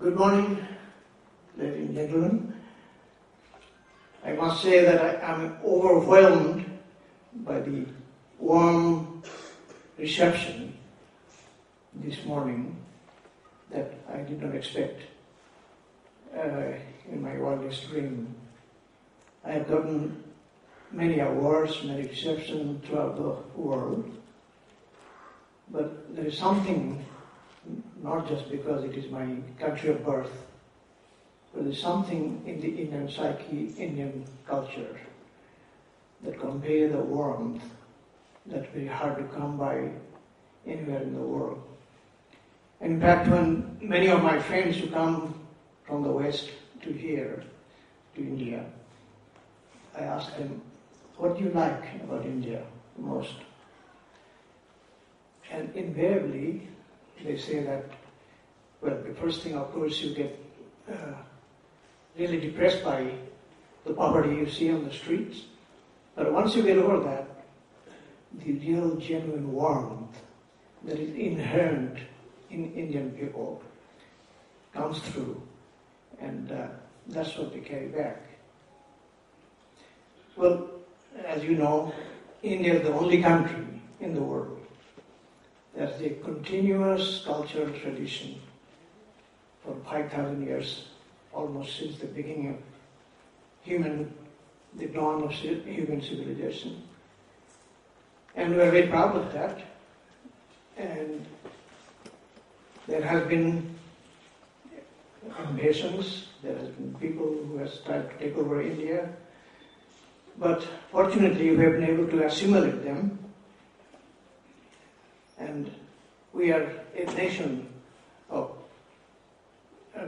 Good morning, ladies and gentlemen. I must say that I am overwhelmed by the warm reception this morning that I did not expect uh, in my wildest dream. I have gotten many awards, many receptions throughout the world, but there is something not just because it is my country of birth, but there's something in the Indian psyche, Indian culture, that convey the warmth that's very hard to come by anywhere in the world. In fact, when many of my friends who come from the West to here, to India, I ask them, what do you like about India most? And invariably, they say that, well, the first thing, of course, you get uh, really depressed by the poverty you see on the streets. But once you get over that, the real, genuine warmth that is inherent in Indian people comes through. And uh, that's what we carry back. Well, as you know, India is the only country in the world there's a continuous cultural tradition for 5,000 years, almost since the beginning of human, the dawn of human civilization. And we're very proud of that. And there has been invasions, there has been people who have tried to take over India. But fortunately, we have been able to assimilate them and we are a nation of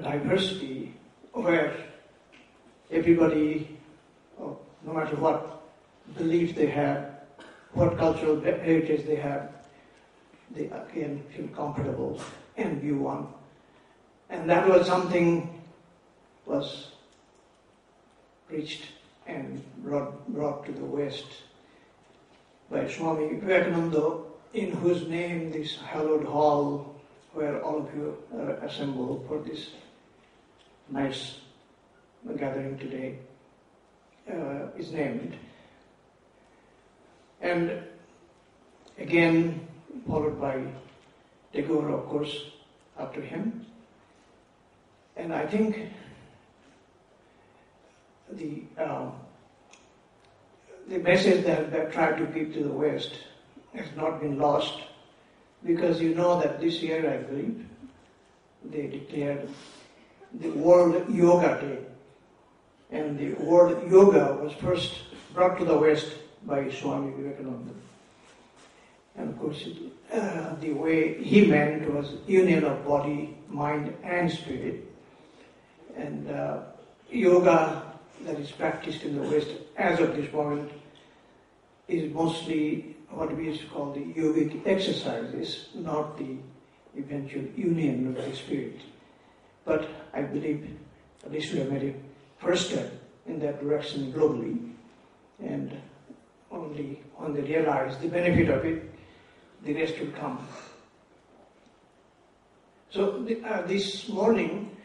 diversity where everybody, oh, no matter what belief they have, what cultural heritage they have, they again feel comfortable and view one. And that was something was preached and brought, brought to the West by Swami Vivekananda in whose name this hallowed hall, where all of you are assembled for this nice gathering today, uh, is named. And again, followed by Tagore, of course, after him. And I think the uh, the message that they tried to give to the West has not been lost because you know that this year, I believe, they declared the World Yoga Day. And the word yoga was first brought to the West by Swami Vivekananda. And of course, uh, the way he meant was union of body, mind, and spirit. And uh, yoga that is practiced in the West as of this moment is mostly what we used to call the yogic exercises, not the eventual union of the spirit. But I believe at least we have made a first step in that direction globally, and only when they realize the benefit of it, the rest will come. So the, uh, this morning,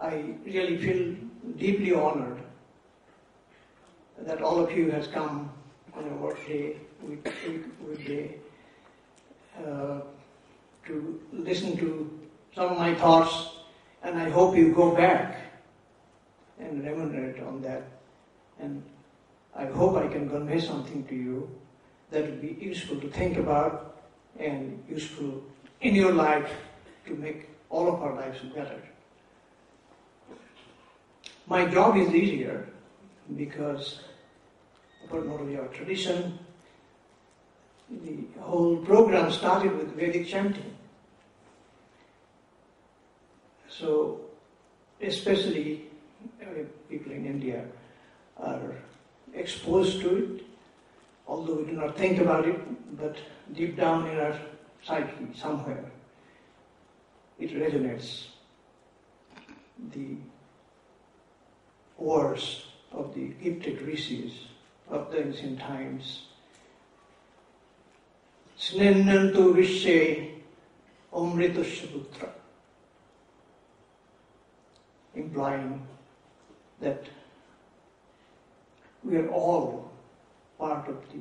I really feel deeply honored that all of you has come on a workday, week, week, weekday, uh, to listen to some of my thoughts, and I hope you go back and ruminate on that. And I hope I can convey something to you that will be useful to think about and useful in your life to make all of our lives better. My job is easier because not only our tradition. The whole program started with Vedic chanting. So, especially uh, people in India are exposed to it, although we do not think about it, but deep down in our psyche, somewhere, it resonates. The words of the gifted rishis of the ancient times. Snennantu Rishe Omritashaputra, implying that we are all part of the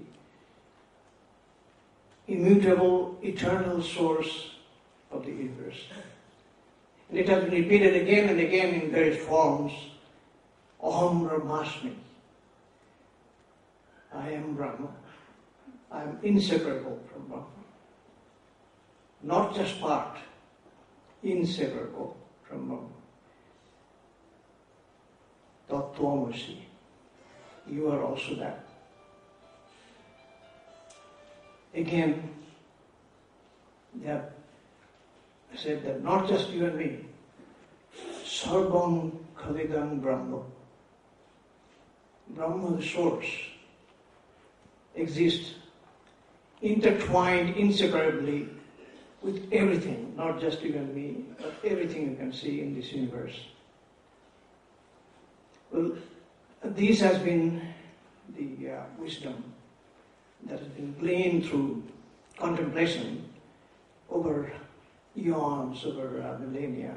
immutable, eternal source of the universe. And it has been repeated again and again in various forms. Aham Brahmasmi. I am Brahma. I am inseparable from Brahma. Not just part, inseparable from Brahma. Tattvamasi. You are also that. Again, they have said that not just you and me, Sarvam Khalvidam Brahma. Brahma, the source, exists intertwined inseparably with everything, not just you and me, but everything you can see in this universe. Well, this has been the uh, wisdom that has been gleaned through contemplation over eons, over uh, millennia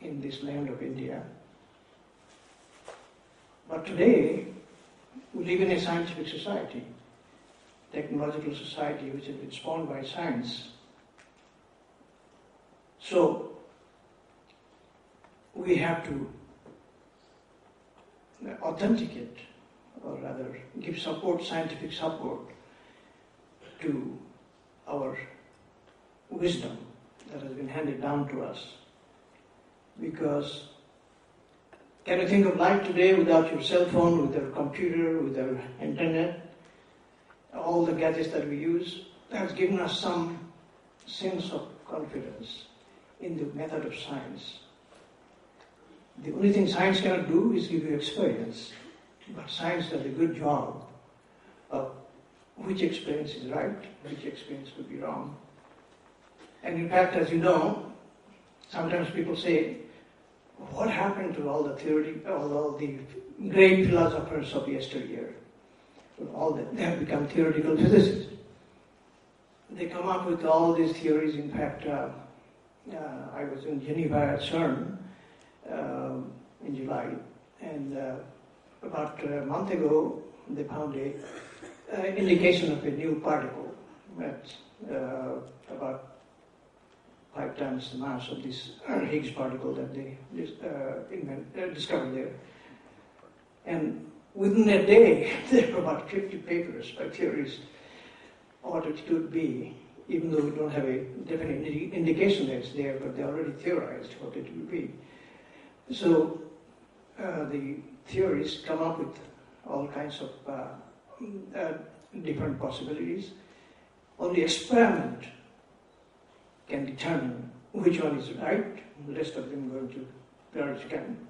in this land of India. But today, we live in a scientific society, technological society which has been spawned by science. So, we have to authenticate, or rather give support, scientific support, to our wisdom that has been handed down to us. Because can you think of life today without your cell phone, with your computer, with your internet, all the gadgets that we use? Has given us some sense of confidence in the method of science. The only thing science cannot do is give you experience, but science does a good job of which experience is right, which experience could be wrong. And in fact, as you know, sometimes people say, what happened to all the theory, all the great philosophers of yesteryear? All that, they have become theoretical physicists. They come up with all these theories. In fact, uh, uh, I was in Geneva at CERN uh, in July, and uh, about a month ago, they found a uh, indication of a new particle that's uh, about five times the mass of this Higgs particle that they invent, discovered there. And within a day, there were about 50 papers by theorists on what it could be, even though we don't have a definite indication that it's there, but they already theorized what it would be. So uh, the theorists come up with all kinds of uh, uh, different possibilities. Only experiment can determine which one is right, the rest of them going to can.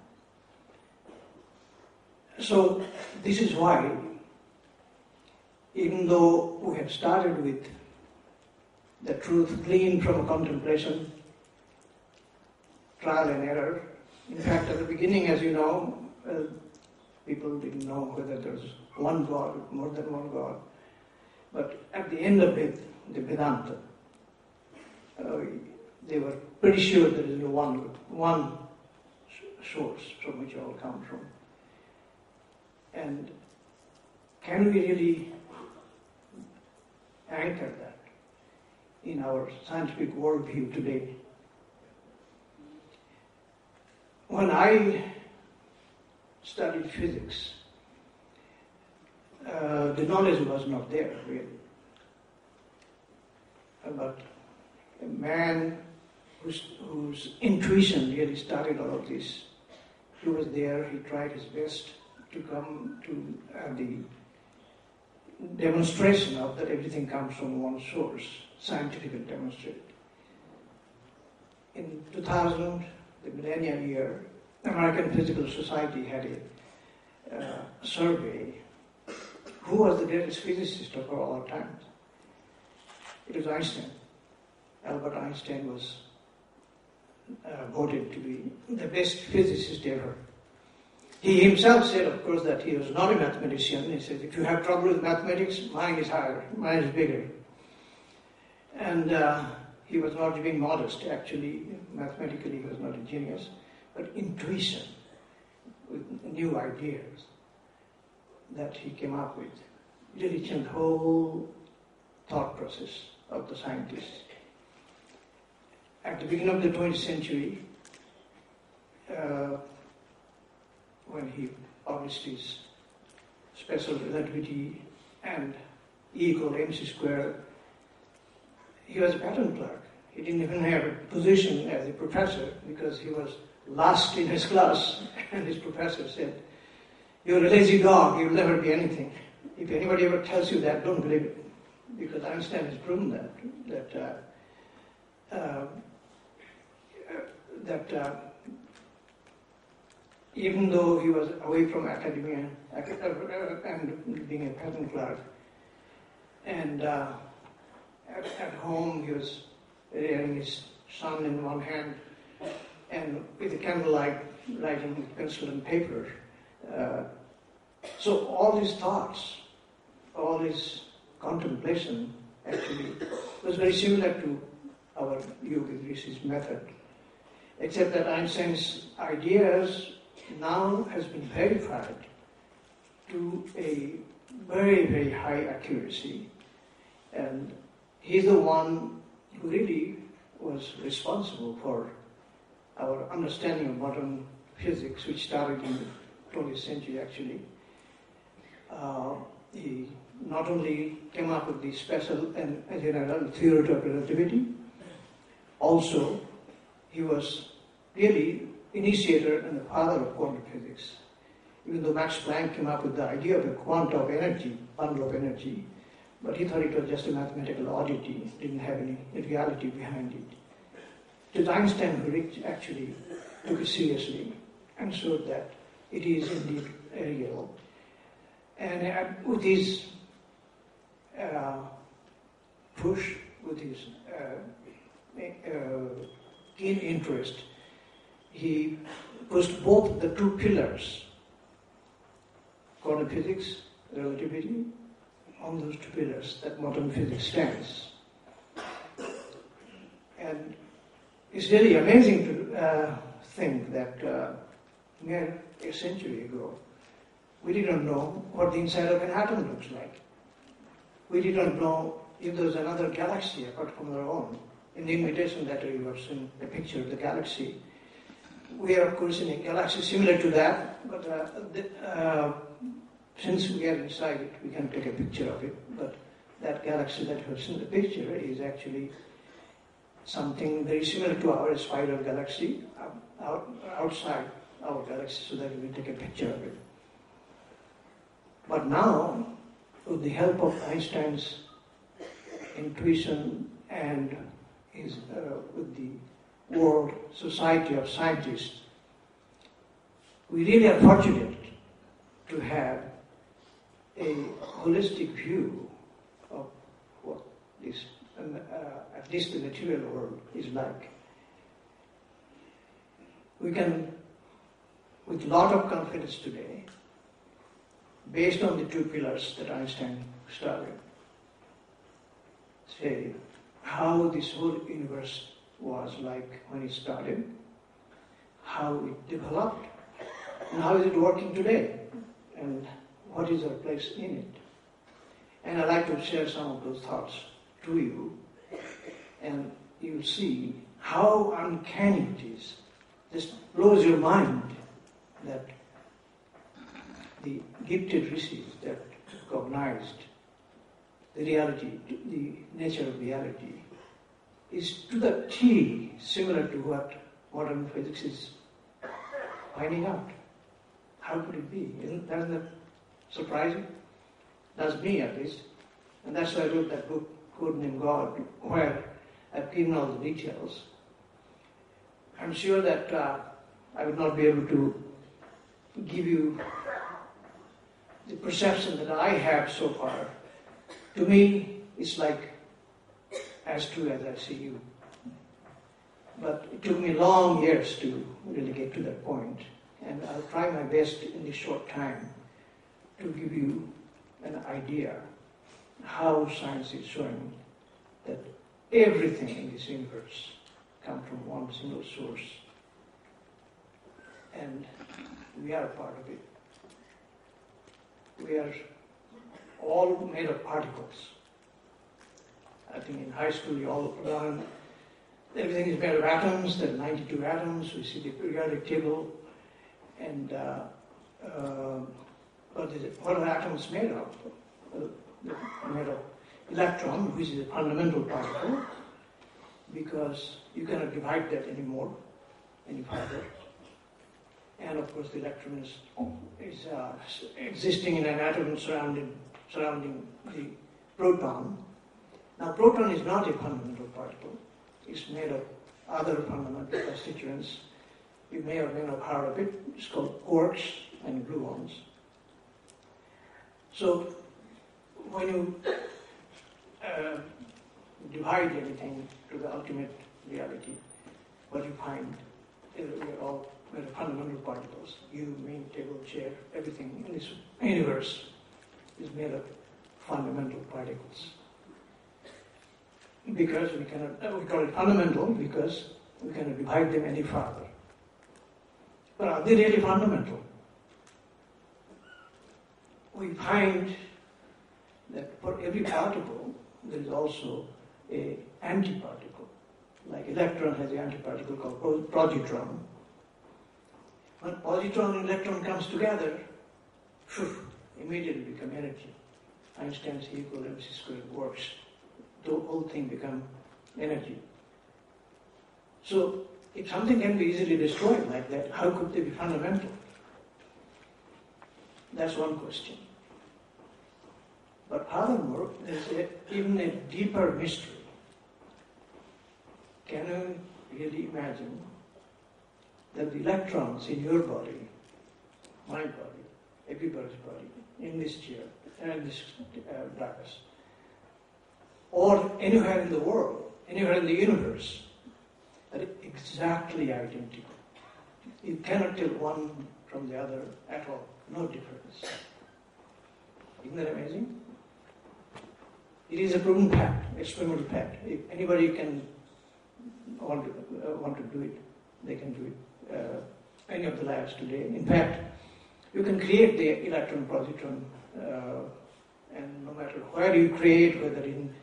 So this is why, even though we have started with the truth gleaned from contemplation, trial and error, in fact, at the beginning, as you know, uh, people didn't know whether there was one God, more than one God. But at the end of it, the Vedanta, uh, they were pretty sure there is one, one source from which all come from. And can we really anchor that in our scientific worldview today? When I studied physics, uh, the knowledge was not there really. But a man whose, whose intuition really started all of this, he was there, he tried his best to come to uh, the demonstration of that everything comes from one source, scientifically demonstrated. In 2000, the millennium year, American Physical Society had a uh, survey who was the greatest physicist of all times? It was Einstein. Albert Einstein was uh, voted to be the best physicist ever. He himself said, of course, that he was not a mathematician. He said, if you have trouble with mathematics, mine is higher, mine is bigger. And uh, he was not being modest, actually, mathematically, he was not a genius, but intuition with new ideas that he came up with really changed the whole thought process of the scientists. At the beginning of the 20th century, uh, when he published his special relativity and E equal mc squared, he was a patent clerk. He didn't even have a position as a professor because he was last in his class, and his professor said, You're a lazy dog, you'll never be anything. If anybody ever tells you that, don't believe it. Because Einstein has proven that, that, uh, uh, that uh, even though he was away from academia and being a patent clerk, and uh, at, at, home he was having his son in one hand and with a candlelight writing pencil and paper. Uh, so all these thoughts, all this contemplation actually was very similar to our Yogi Rishi's method, except that Einstein's ideas now has been verified to a very, very high accuracy. And he's the one who really was responsible for our understanding of modern physics, which started in the 20th century actually. Uh, he not only came up with the special and general theory of relativity, also he was really initiator and the father of quantum physics. Even though Max Planck came up with the idea of a quantum of energy, bundle of energy, but he thought it was just a mathematical oddity, didn't have any reality behind it. It Einstein who actually took it seriously and showed that it is indeed real. And uh, with his uh, push, with his uh, uh keen interest, he pushed both the two pillars, quantum physics, relativity, on those two pillars that modern physics stands. And it's really amazing to uh, think that uh, near a century ago, we didn't know what the inside of an atom looks like. We didn't know if there's another galaxy apart from our own. In the invitation letter, you have seen a picture of the galaxy we are of in a galaxy similar to that, but uh, the, uh, since we are inside it, we can take a picture of it. But that galaxy that have seen the picture is actually something very similar to our spiral galaxy out, outside our galaxy, so that we can take a picture of it. But now, with the help of Einstein's intuition and his, uh, with the World Society of Scientists, we really are fortunate to have a holistic view of what this, uh, at least the material world, is like. We can, with a lot of confidence today, based on the two pillars that Einstein started, say how this whole universe was like when it started, how it developed, and how is it working today, and what is our place in it. And I'd like to share some of those thoughts to you, and you'll see how uncanny it is. This blows your mind that the gifted rishis that recognized the reality, the nature of reality, is to the T similar to what modern physics is finding out. How could it be? Isn't that, isn't that surprising? That's me at least. And that's why I wrote that book, Code Name God, where I've given all the details. I'm sure that uh, I would not be able to give you the perception that I have so far. To me, it's like as true as I see you. But it took me long years to really get to that point, and I'll try my best in this short time to give you an idea how science is showing that everything in this universe comes from one single source. And we are a part of it. We are all made of particles. I think in high school you all learn everything is made of atoms, there are 92 atoms, we see the periodic table, and uh, uh, what, is it, what are atoms made of? made of electron, which is a fundamental particle, because you cannot divide that anymore, any further. And of course, the electron is, is uh, existing in an atom surrounding, surrounding the proton. Now, proton is not a fundamental particle. It's made of other fundamental constituents. You may or may not have heard of it. It's called quarks and gluons. So, when you uh, divide everything to the ultimate reality, what you find is we are all made of fundamental particles. You, me, table, chair, everything in this universe is made of fundamental particles. Because we cannot, uh, we call it fundamental because we cannot divide them any further. But are they really fundamental? We find that for every particle, there is also a antiparticle. Like electron has an antiparticle called positron. When positron and electron comes together, phew, immediately become energy. Einstein's equal mc squared works. The whole thing become energy. So if something can be easily destroyed like that, how could they be fundamental? That's one question. But furthermore, there's a, even a deeper mystery. Can you really imagine that the electrons in your body, my body, everybody's body, in this chair, and this uh, or anywhere in the world, anywhere in the universe, are exactly identical. You cannot tell one from the other at all, no difference. Isn't that amazing? It is a proven fact, experimental fact. If anybody can want to, uh, want to do it, they can do it. Uh, any of the labs today. In fact, you can create the electron positron, uh, and no matter where you create, whether in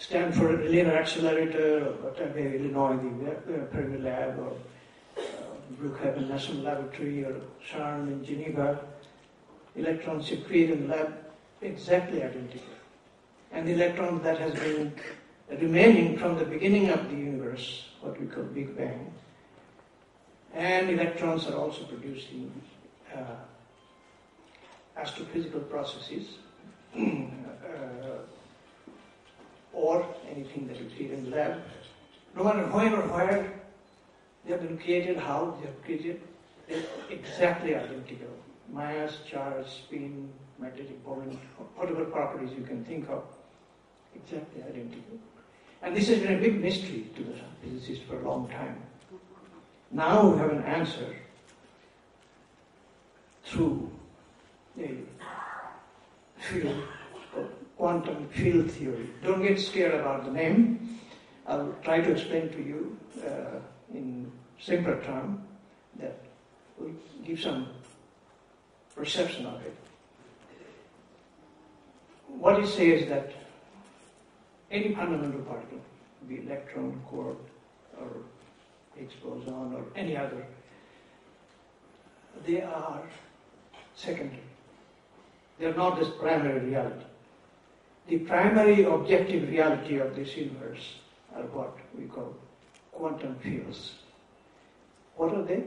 Stanford Linear Accelerator or whatever, Illinois, the Fermi Lab, or uh, Brookhaven National Laboratory, or CERN in Geneva, in the lab exactly identical and the electron that has been remaining from the beginning of the universe, what we call Big Bang. And electrons are also produced in uh, astrophysical processes uh, or anything that you see in the lab. No matter when or where they have been created, how they have created, they're exactly identical. Mass, charge, spin, magnetic moment, whatever properties you can think of exactly identical. And this has been a big mystery to the physicists for a long time. Now we have an answer through the field quantum field theory. Don't get scared about the name. I'll try to explain to you uh, in simpler terms that will give some perception of it. What it says is that any fundamental particle, be electron, quark, or Higgs boson, or any other, they are secondary. They are not this primary reality. The primary objective reality of this universe are what we call quantum fields. What are they?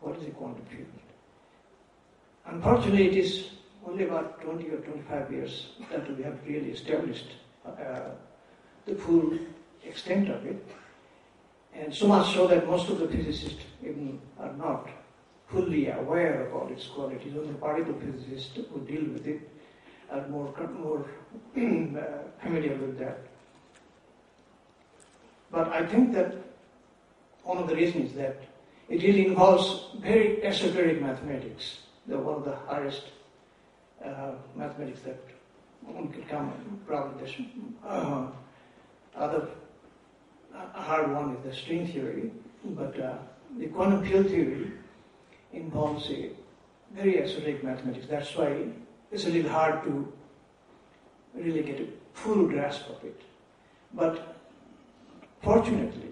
What is a quantum field? Unfortunately, it is only about 20 or 25 years that we have really established uh, the full extent of it. And so much so that most of the physicists even are not fully aware of all its qualities. Only particle physicists who deal with it are more, more uh, familiar with that. But I think that one of the reasons that it really involves very esoteric mathematics, the one of the highest uh, mathematics that one could come, probably this, uh, other a hard one is the string theory, but uh, the quantum field theory involves a very esoteric mathematics. That's why it's a little hard to really get a full grasp of it. But fortunately,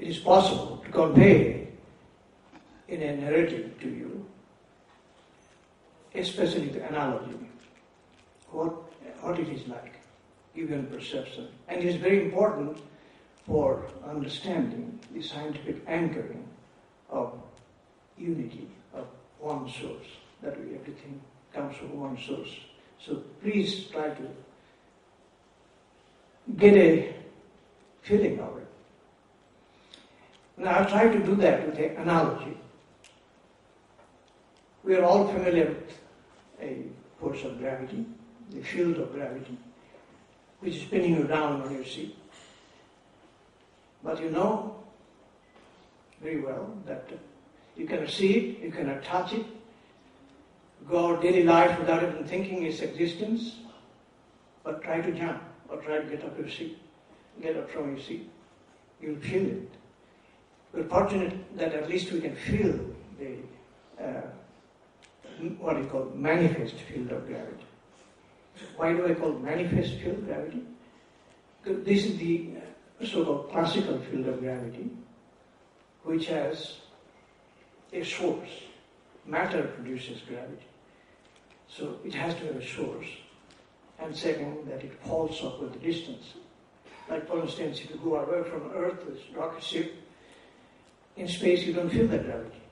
it is possible to convey in a narrative to you, especially the analogy, what, what it is like, given perception. And it is very important for understanding the scientific anchoring of unity, of one source, that we everything comes from one source. So please try to get a feeling of it. Now I'll try to do that with an analogy. We are all familiar with a force of gravity, the field of gravity, which is spinning you down on your seat. But you know very well that you cannot see it, you cannot touch it, go our daily life without even thinking its existence, but try to jump or try to get up your seat, get up from your seat. You'll feel it. We're fortunate that at least we can feel the uh, what you call manifest field of gravity. Why do I call manifest field of gravity? This is the so-called classical field of gravity, which has a source. Matter produces gravity. So it has to have a source. And second, that it falls off with the distance. Like for instance, if you go away from Earth with rocket ship, in space you don't feel that gravity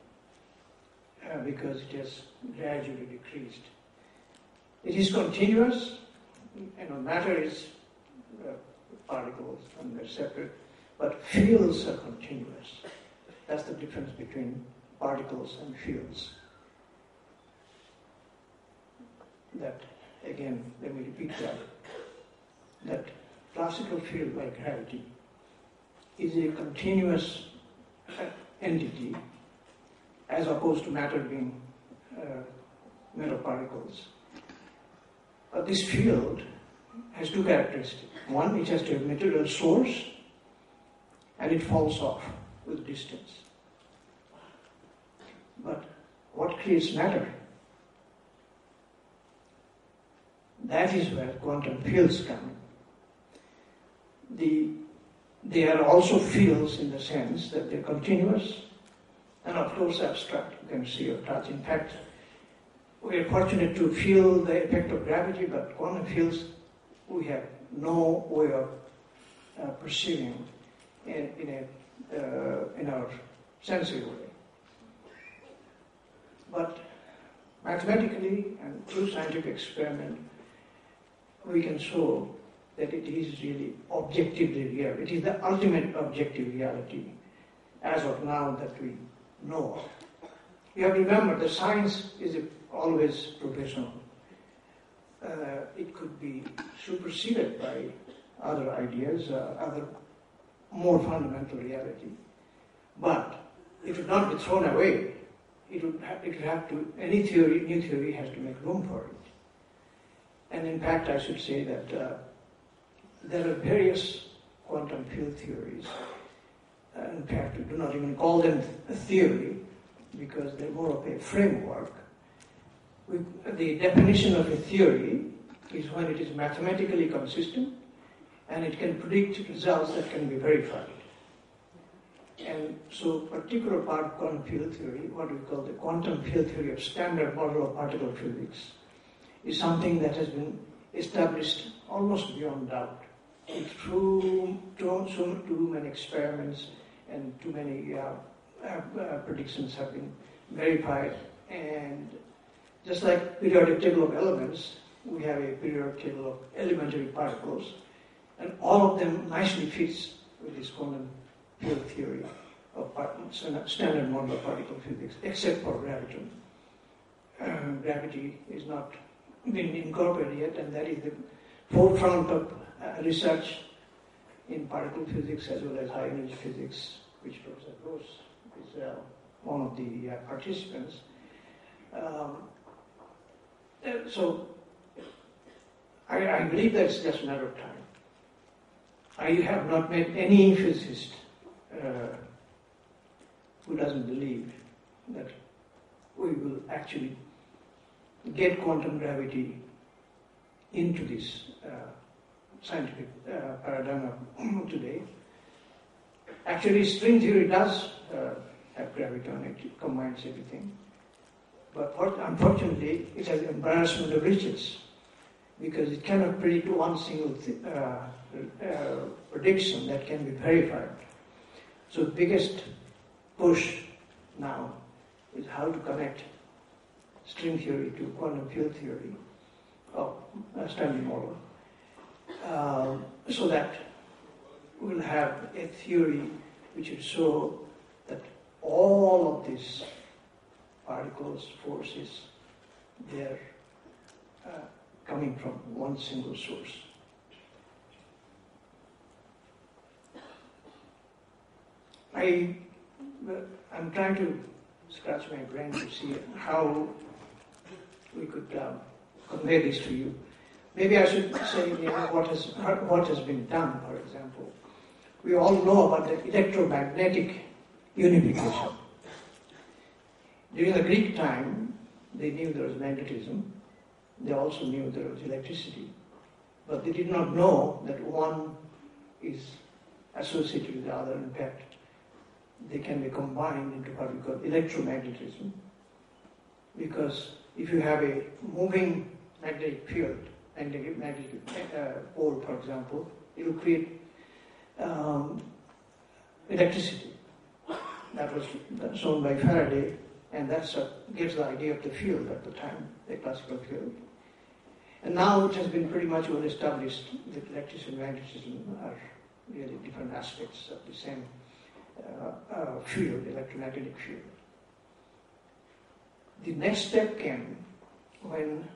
uh, because it has gradually decreased. It is continuous, you know, matter is uh, particles and they're separate, but fields are continuous. That's the difference between particles and fields. That, again, let me repeat that. That classical field like gravity is a continuous entity as opposed to matter being uh, matter particles. But this field has two characteristics. One, it has to have material source and it falls off with distance. But what creates matter? That is where quantum fields come. The, they are also fields in the sense that they're continuous and of course abstract. You can see or touch. In fact, we are fortunate to feel the effect of gravity, but quantum fields we have no way of uh, perceiving in, in, a, uh, in our sensory way. But mathematically and through scientific experiment, we can show that it is really objectively real. It is the ultimate objective reality as of now that we know. You have to remember that science is always professional. Uh, it could be superseded by other ideas, uh, other more fundamental reality. But it would not be thrown away. It would, have, it would have to, any theory, new theory has to make room for it. And in fact, I should say that uh, there are various quantum field theories. In fact, we do not even call them a theory because they're more of a framework. We, the definition of a theory is when it is mathematically consistent and it can predict results that can be verified. And so particular part of quantum field theory, what we call the quantum field theory of standard model of particle physics, is something that has been established almost beyond doubt. Through, through so too many experiments and too many uh, uh, predictions have been verified. And just like periodic table of elements, we have a periodic table of elementary particles, and all of them nicely fits with this quantum field theory of standard model of particle physics, except for gravity. Uh, gravity is not been incorporated and that is the forefront of uh, research in particle physics as well as high energy physics, which Professor Gross is uh, one of the uh, participants. Um, uh, so I, I believe that's just a matter of time. I have not met any physicist uh, who doesn't believe that we will actually get quantum gravity into this uh, scientific uh, paradigm of today. Actually, string theory does uh, have gravity on it, it combines everything. But unfortunately, it has embarrassment of riches because it cannot predict one single uh, uh, prediction that can be verified. So the biggest push now is how to connect string theory to quantum field theory of standard model, uh, so that we'll have a theory which will show that all of these particles, forces, they're uh, coming from one single source. I, I'm trying to scratch my brain to see how we could uh, convey this to you. Maybe I should say you know, what, has, what has been done, for example. We all know about the electromagnetic unification. During the Greek time, they knew there was magnetism. They also knew there was electricity. But they did not know that one is associated with the other. In fact, they can be combined into what we call electromagnetism. Because if you have a moving magnetic field, magnetic, magnetic uh, pole, for example, it will create um, electricity. That was shown by Faraday, and that gives the idea of the field at the time, the classical field. And now it has been pretty much well established that electricity and magnetism are really different aspects of the same uh, uh, field, electromagnetic field. The next step came when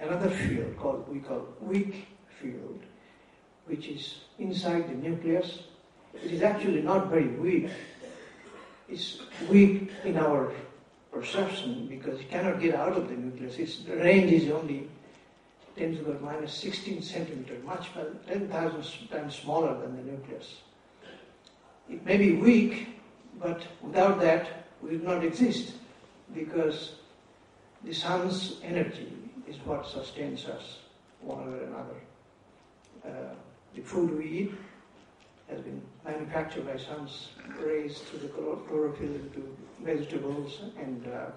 another field called we call weak field, which is inside the nucleus. It is actually not very weak. It's weak in our perception because it cannot get out of the nucleus. Its range is only 10 to the minus 16 centimeter, much 10,000 times smaller than the nucleus. It may be weak, but without that, we would not exist because the sun's energy is what sustains us, one way or another. Uh, the food we eat has been manufactured by sun's rays through the chlorophyll into vegetables, and uh,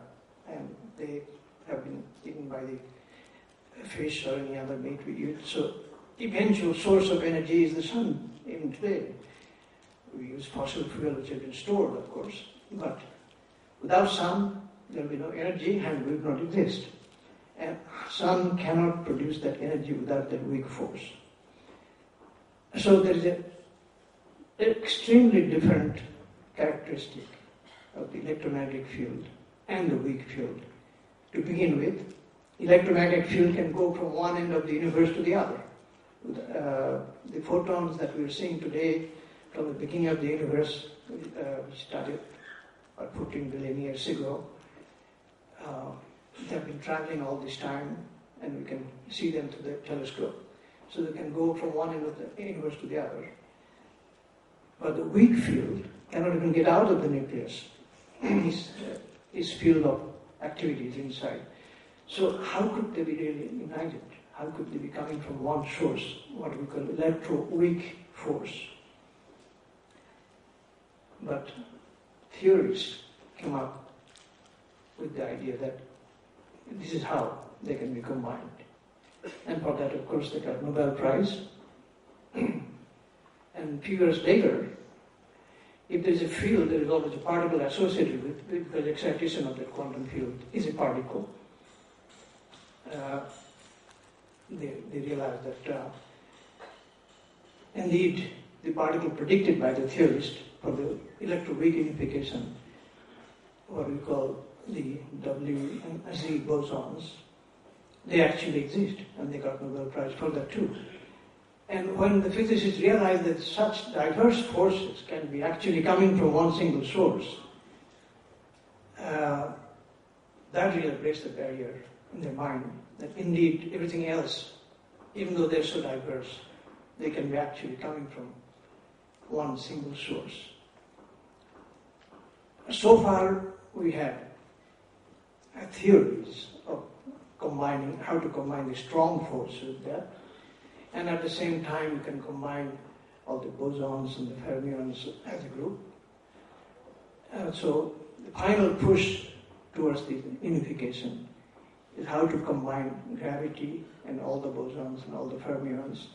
and they have been eaten by the fish or any other meat we eat. So, the eventual source of energy is the sun, even today. We use fossil fuel which has been stored, of course, but without sun, there will be no energy and we will not exist. And sun cannot produce that energy without that weak force. So there is an extremely different characteristic of the electromagnetic field and the weak field. To begin with, electromagnetic field can go from one end of the universe to the other. Uh, the photons that we're seeing today from the beginning of the universe, uh, started about 14 billion years ago, uh, they have been traveling all this time, and we can see them through the telescope. So they can go from one end of the universe to the other. But the weak field cannot even get out of the nucleus. This uh, field of activities inside. So how could they be really united? How could they be coming from one source, what we call electro-weak force? But theorists came up with the idea that this is how they can be combined. And for that, of course, they got Nobel Prize. and few years later, if there is a field, there is always a particle associated with it because excitation of that quantum field is a particle. Uh, they, they realize that uh, indeed the particle predicted by the theorist for the electroweak unification, what we call the W and Z bosons, they actually exist, and they got Nobel Prize for that too. And when the physicists realized that such diverse forces can be actually coming from one single source, uh, that really breaks the barrier in their mind that indeed everything else, even though they're so diverse, they can be actually coming from one single source. So far, we have Uh, theories of combining, how to combine the strong force with that, and at the same time, you can combine all the bosons and the fermions as a group. And so, the final push towards the unification is how to combine gravity and all the bosons and all the fermions.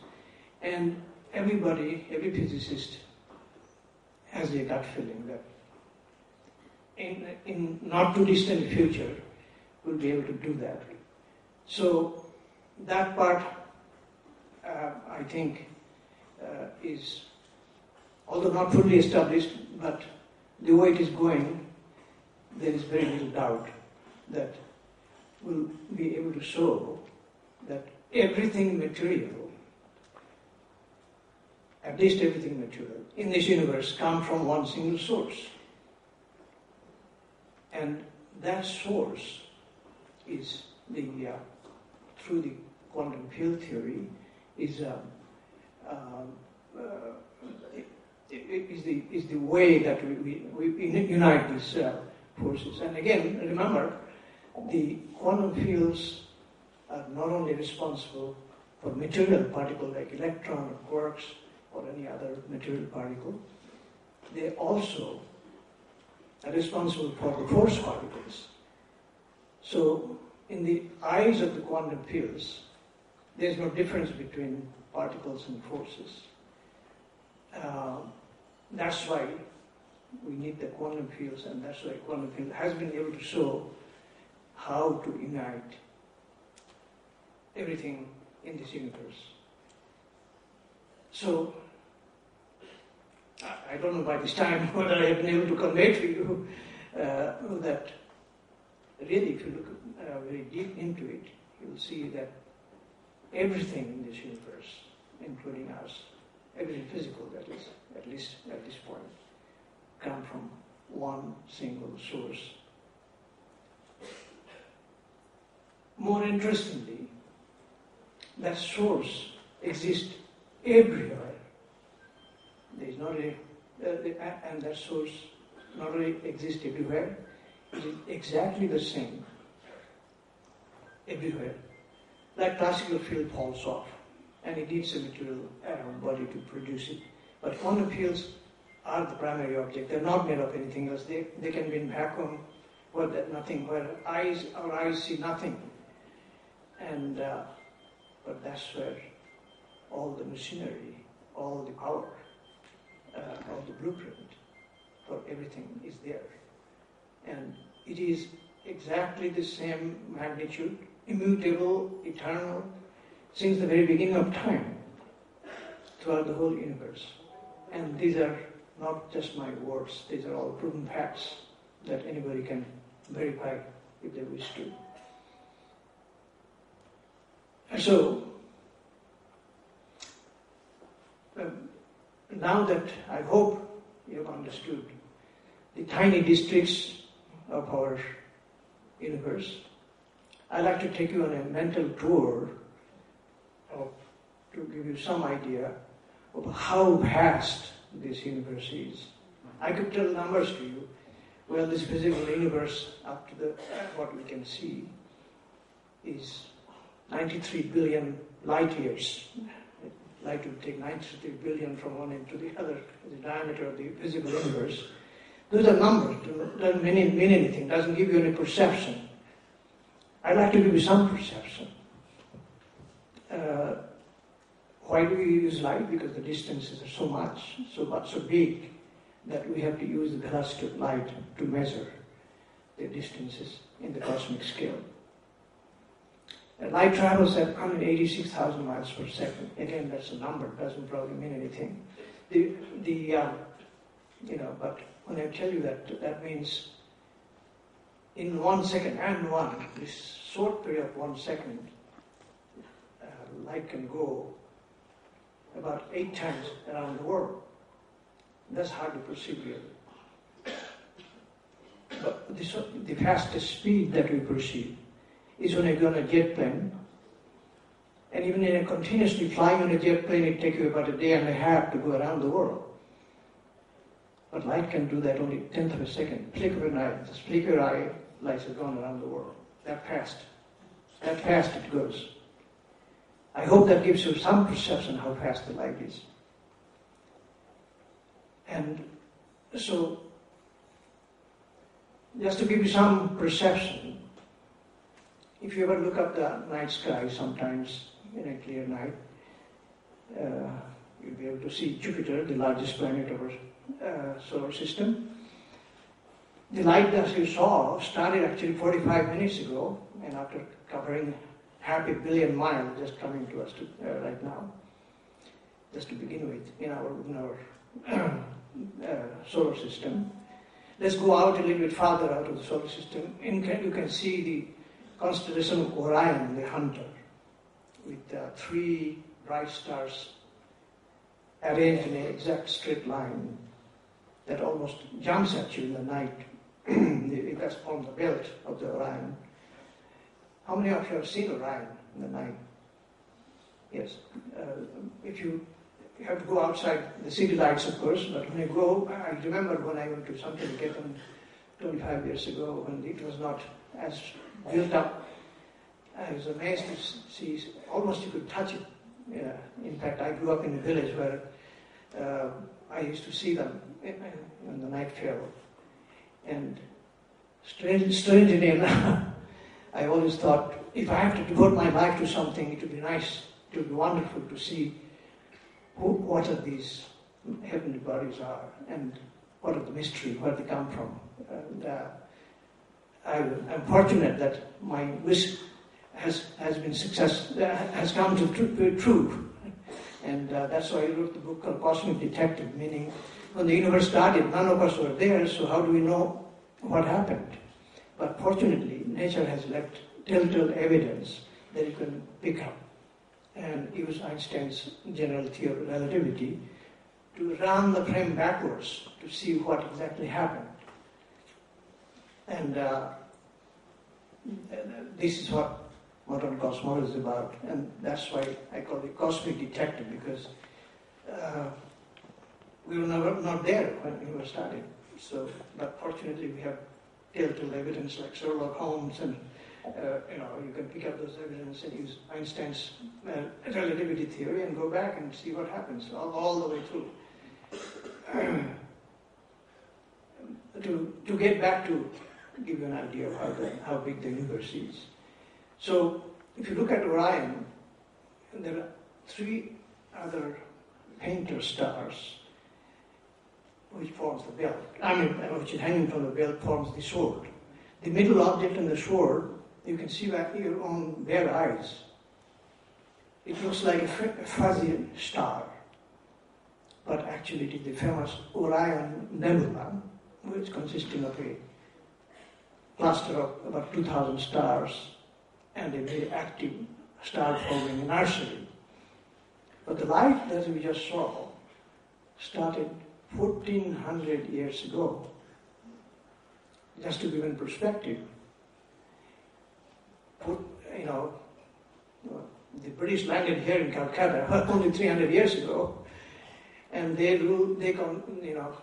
And everybody, every physicist has a gut feeling that in, in not too distant future, we'll be able to do that. So that part, uh, I think, uh, is, although not fully established, but the way it is going, there is very little doubt that we'll be able to show that everything material, at least everything material in this universe, come from one single source. And that source is the, uh, through the quantum field theory, is, uh, um, uh, is, the, is the way that we, we, we unite these uh, forces. And again, remember, the quantum fields are not only responsible for material particle like electron or quarks or any other material particle, they also are responsible for the force particles. So, in the eyes of the quantum fields, there's no difference between particles and forces. Uh, that's why we need the quantum fields, and that's why quantum field has been able to show how to unite everything in this universe. So, I don't know by this time whether I have been able to convey to you uh, that really, if you look uh, very deep into it, you'll see that everything in this universe, including us, everything physical that is, at least at this point, come from one single source. More interestingly, that source exists everywhere there is not a, uh, and that source not only exists everywhere, is exactly the same everywhere. That classical field falls off, and it needs a material body to produce it. But quantum fields are the primary object. They're not made of anything else. They, they can be in vacuum where nothing, where eyes, our eyes see nothing. And, uh, but that's where all the machinery, all the power uh, of the blueprint for everything is there. And it is exactly the same magnitude, immutable, eternal, since the very beginning of time, throughout the whole universe. And these are not just my words, these are all proven facts that anybody can verify if they wish to. And so, um, now that I hope you have understood the tiny districts of our universe, I'd like to take you on a mental tour of, to give you some idea of how vast this universe is. I could tell numbers to you. Well, this physical universe, up to the, what we can see, is 93 billion light years light would take 93 billion from one end to the other, the diameter of the visible universe. Those are numbers, doesn't mean, mean anything, doesn't give you any perception. I'd like to give you some perception. Uh, why do we use light? Because the distances are so much, so much, so big, that we have to use the velocity of light to measure the distances in the cosmic scale. Light travels at 186,000 miles per second. Again, that's a number, doesn't probably mean anything. The, the uh, you know, but when I tell you that, that means in one second and one, this short period of one second, uh, light can go about eight times around the world. That's hard to perceive really. But this, the fastest speed that we perceive is when go on a jet plane And even in a continuously flying on a jet plane, it takes you about a day and a half to go around the world. But light can do that only tenth of a second. Flick of an eye. The flick of eye, light has gone around the world. That fast. That fast it goes. I hope that gives you some perception how fast the light is. And so, just to give you some perception, if you ever look up the night sky sometimes in a clear night, uh, you'll be able to see Jupiter, the largest planet of our uh, solar system. The light that you saw started actually 45 minutes ago, and after covering half a billion miles, just coming to us to, uh, right now, just to begin with, in our, in our uh, solar system. Let's go out a little bit farther out of the solar system. In, you can see the constellation of Orion, the hunter, with uh, three bright stars arranged in an exact straight line that almost jumps at you in the night. has formed the belt of the Orion. How many of you have seen Orion in the night? Yes. Uh, if you you have to go outside the city lights, of course, but when you go, I remember when I went to Santiniketan 25 years ago when it was not as built up. I was amazed to see, almost you could touch it. Yeah. In fact, I grew up in a village where uh, I used to see them when the night fell. And strange, strangely enough, I always thought if I have to devote my life to something, it would be nice, it would be wonderful to see who, what are these heavenly bodies are and what are the mystery, where they come from. And uh, I, am fortunate that my wish has, has been success, uh, has come to tr- true. And uh, that's why I wrote the book called Cosmic Detective, meaning when the universe started, none of us were there, so how do we know what happened? But fortunately, nature has left telltale evidence that you can pick up and use Einstein's general theory of relativity to run the frame backwards to see what exactly happened. And uh, this is what modern cosmology is about, and that's why I call it cosmic detective because uh, we were never not there when we were studying. So, but fortunately, we have telltale evidence like Sherlock Holmes and uh, you know, you can pick up those evidence and use Einstein's uh, relativity theory and go back and see what happens all, all the way through. to, to get back to give you an idea of how, the, how big the universe is. So, if you look at Orion, there are three other painter stars which forms the belt. I mean, which is hanging from the belt forms the sword. The middle object in the sword you can see that your own bare eyes. It looks like a fuzzy star, but actually it is the famous Orion Nebula, which consisting of a cluster of about 2,000 stars and a very active star-forming nursery. But the light that we just saw started 1400 years ago. Just to give in perspective, put, you know, the British landed here in Calcutta only 300 years ago, and they ruled, they come, you know,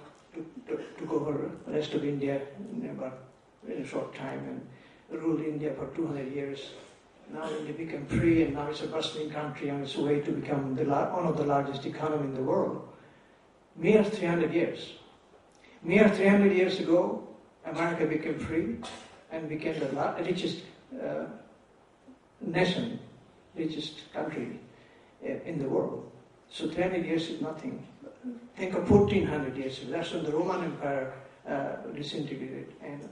took, took over the rest of India in about in a short time and ruled India for 200 years. Now India became free, and now it's a bustling country on its way to become one of the largest economy in the world. Mere 300 years. Mere 300 years ago, America became free and became the richest uh, nation, richest country uh, in the world. So 300 years is nothing. Think of 1400 years. That's when the Roman Empire uh, disintegrated and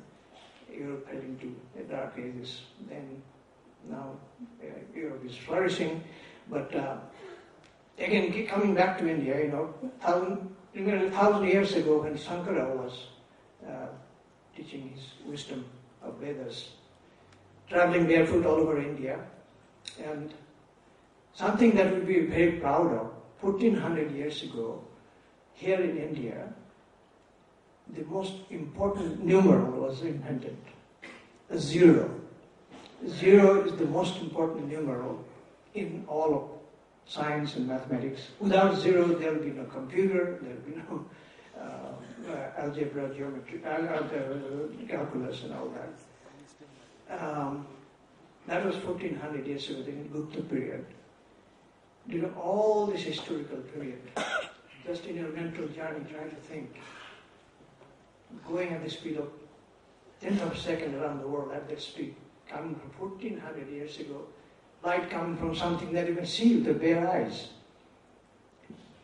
Europe fell into the dark ages. Then now uh, Europe is flourishing. But uh, again, coming back to India, you know, thousand, a thousand years ago when Sankara was uh, teaching his wisdom of Vedas, traveling barefoot all over India. And something that we'd be very proud of, 1400 years ago, here in India, the most important numeral was invented, zero. Zero is the most important numeral in all of science and mathematics. Without zero, there will be no computer, there will be no uh, uh, algebra, geometry, uh, uh, calculus, and all that. Um, that was 1400 years ago, the Gupta period. During all this historical period, just in your mental journey, try to think, going at the speed of tenth of a second around the world at that speed, coming from 1400 years ago, light coming from something that you can see with the bare eyes.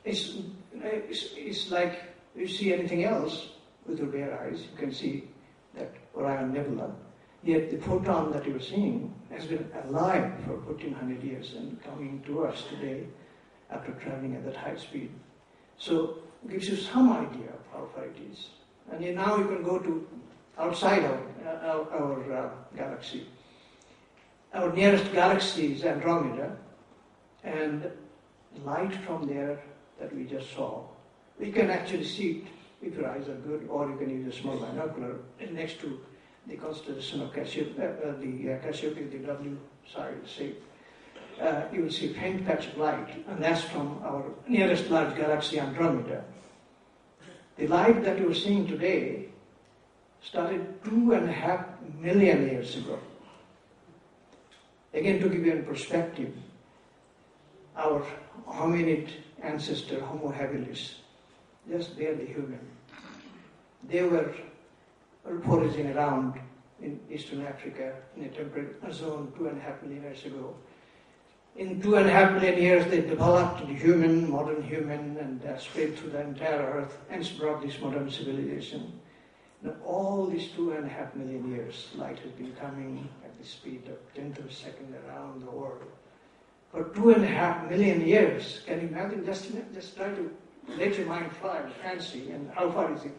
It's, it's, it's like you see anything else with your bare eyes, you can see that Orion Nebula. Yet the photon that you're seeing has been alive for 1400 years and coming to us today after traveling at that high speed. So gives you some idea of how far it is. And now you can go to outside our, our, our uh, galaxy. Our nearest galaxy is Andromeda, and light from there that we just saw, we can actually see it if your eyes are good, or you can use a small binocular next to the constellation of Cassiopeia, uh, uh, the uh, Cassiopeia, the W shape. Uh, you will see faint patch of light, and that's from our nearest large galaxy, Andromeda. The light that you're seeing today started two and a half million years ago. Again, to give you a perspective, our hominid ancestor, Homo habilis, just barely human, they were foraging around in Eastern Africa in a temperate zone two and a half million years ago. In two and a half million years, they developed the human, modern human, and uh, spread through the entire earth, and brought this modern civilization. Now, all these two and a half million years, light has been coming at the speed of tenth of a second around the world. For two and a half million years, can you imagine? Just, just try to let your mind fly, fancy, and how far is it?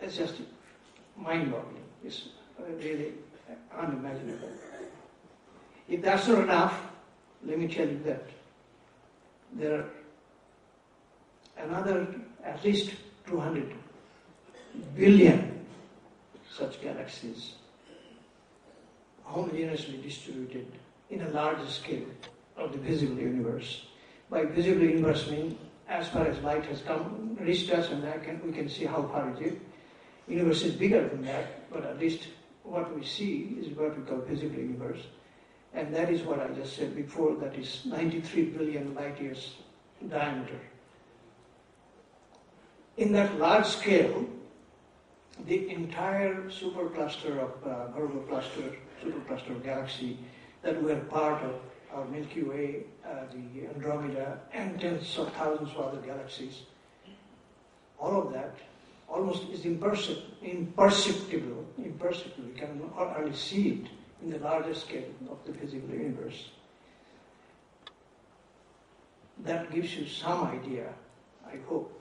It's just mind-boggling. It's really unimaginable. If that's not enough, let me tell you that there are another at least 200 billion such galaxies homogeneously distributed in a large scale of the visible universe. By visible universe I mean as far as light has come, reached us and can, we can see how far it is. Universe is bigger than that, but at least what we see is what we call visible universe. And that is what I just said before, that is 93 billion light years in diameter. In that large scale, the entire supercluster of uh, cluster, supercluster galaxy that we are part of, our Milky Way, uh, the Andromeda, and tens of thousands of other galaxies, all of that almost is imperceptible, imperceptible, imperceptible. You can hardly see it in the larger scale of the physical universe. That gives you some idea, I hope,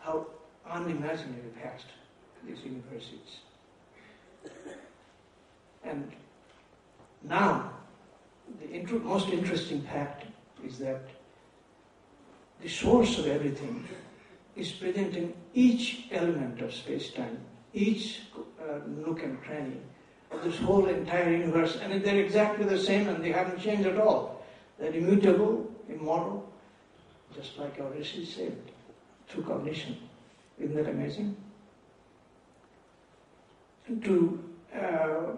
how unimaginably vast this universe is. And now, the inter- most interesting fact is that the source of everything is present in each element of space-time, each uh, nook and cranny this whole entire universe, and they're exactly the same and they haven't changed at all. They're immutable, immortal, just like our Rishi said, through cognition. Isn't that amazing? To, uh,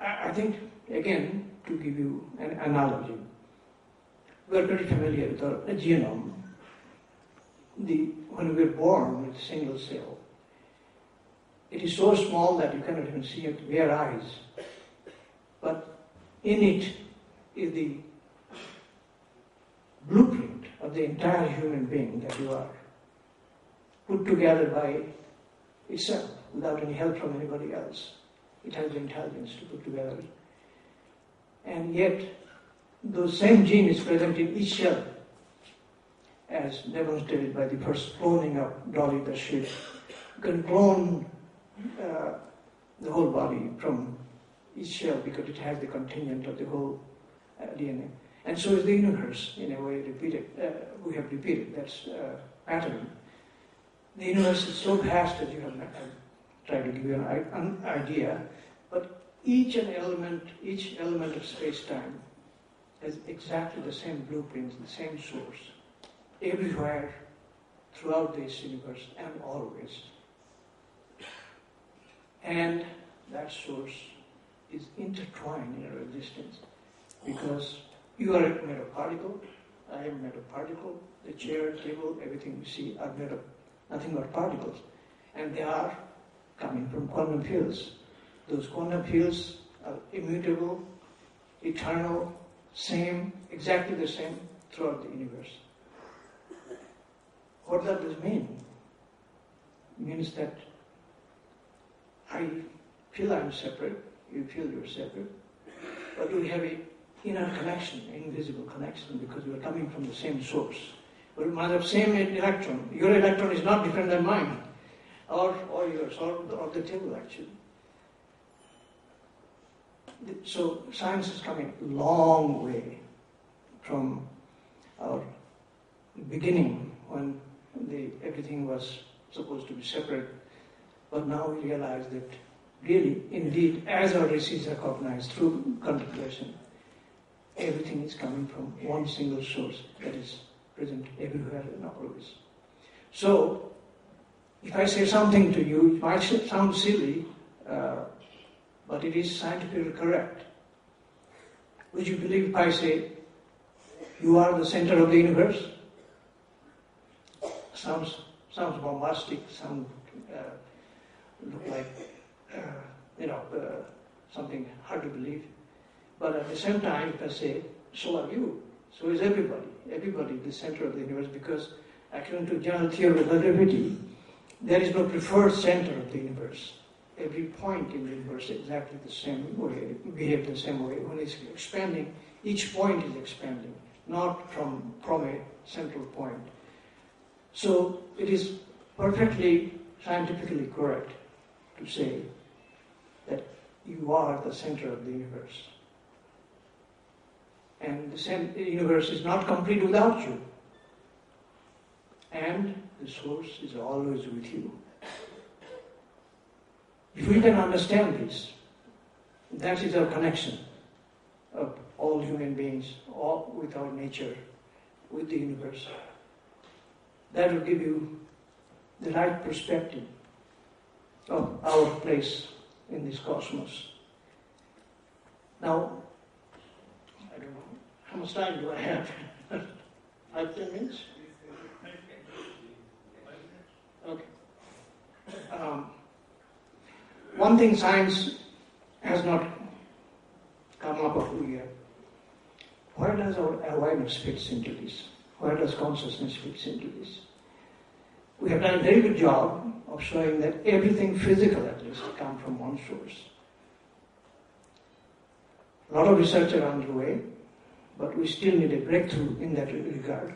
I think, again, to give you an analogy, we're pretty familiar with our genome. The, when we're born with single cell, it is so small that you cannot even see it with bare eyes. But in it is the blueprint of the entire human being that you are, put together by itself without any help from anybody else. It has the intelligence to put together. And yet, those same gene is present in each cell, as demonstrated by the first cloning of Dolly the sheep. You can clone uh, the whole body from each cell because it has the contingent of the whole uh, DNA. And so is the universe, in a way, repeated. Uh, we have repeated that uh, pattern. The universe is so vast that you have not tried to give you an, idea, but each an element, each element of space-time has exactly the same blueprint, the same source, everywhere, throughout this universe, and always. And that source is intertwined in our existence because you are made of particle, I am made of particle, the chair, table, everything we see are made of nothing but particles. And they are coming from quantum fields. Those quantum fields are immutable, eternal, same, exactly the same throughout the universe. What does this mean? It means that I feel I'm separate, you feel you're separate, but we have a inner connection, invisible connection, because we are coming from the same source. We must have same electron. Your electron is not different than mine, or, or yours, or, or the table actually. So science is coming a long way from our beginning when the, everything was supposed to be separate. But now we realize that really, indeed, as our rishis recognized through contemplation, everything is coming from one single source that is present everywhere and always. So, if I say something to you, it might sound silly, uh, but it is scientifically correct. Would you believe if I say, you are the center of the universe? Sounds, sounds bombastic, sounds uh, look like, uh, you know, uh, something hard to believe. But at the same time, if I say, so are you, so is everybody. Everybody is the center of the universe because according to general theory of relativity, there is no preferred center of the universe. Every point in the universe is exactly the same way, behave the same way. When it's expanding, each point is expanding, not from, from a central point. So it is perfectly scientifically correct to say that you are the center of the universe. And the universe is not complete without you. And the source is always with you. If we can understand this, that is our connection of all human beings, all with our nature, with the universe. That will give you the right perspective of our place in this cosmos. Now, I don't know, how much time do I have? Five, ten minutes? Okay. Um, one thing science has not come up with yet. Where does our awareness fit into this? Where does consciousness fit into this? We have done a very good job of showing that everything physical at least comes from one source. A lot of research are underway, but we still need a breakthrough in that regard.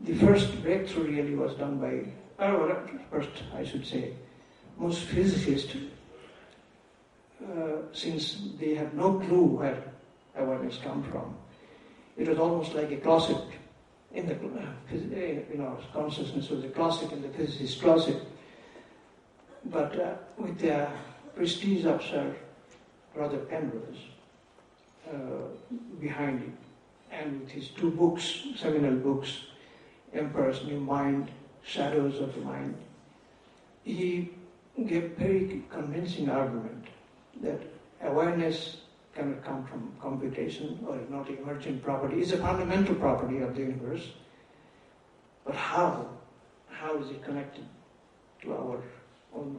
The first breakthrough really was done by, or first I should say, most physicists, uh, since they have no clue where awareness comes from, it was almost like a closet in the, uh, you know, consciousness was a closet in the physicist's closet. But uh, with the prestige of Sir Roger Penrose uh, behind him, and with his two books, seminal books, Emperor's New Mind, Shadows of the Mind, he gave very convincing argument that awareness cannot come from computation or is not emergent property. It's a fundamental property of the universe. But how? How is it connected to our own